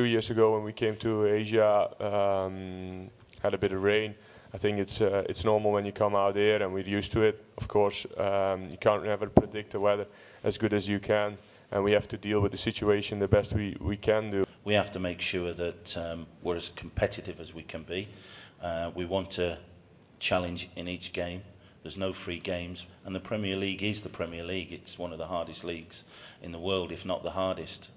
two years ago when we came to Asia, um, had a bit of rain. I think it's uh, it's normal when you come out here, and we're used to it. Of course, um, you can't never predict the weather as good as you can, and we have to deal with the situation the best we, we can do. We have to make sure that um, we're as competitive as we can be. Uh, we want to challenge in each game. There's no free games, and the Premier League is the Premier League. It's one of the hardest leagues in the world, if not the hardest.